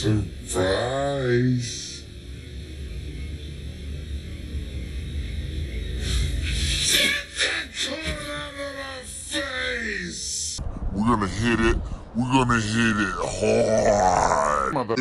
Surprise. Get that corn out of my face! We're gonna hit it. We're gonna hit it hard. Mother.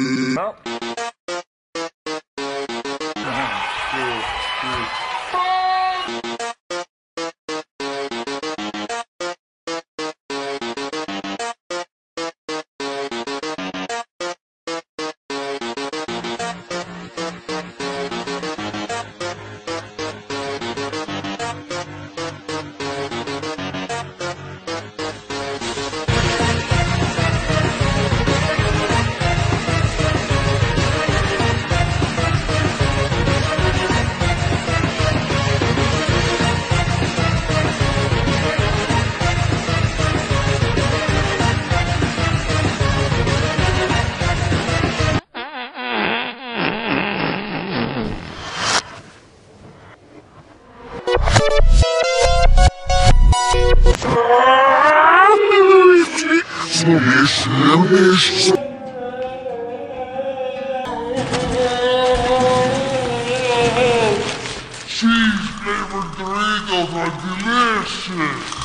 Cheese flavored Doritos are delicious.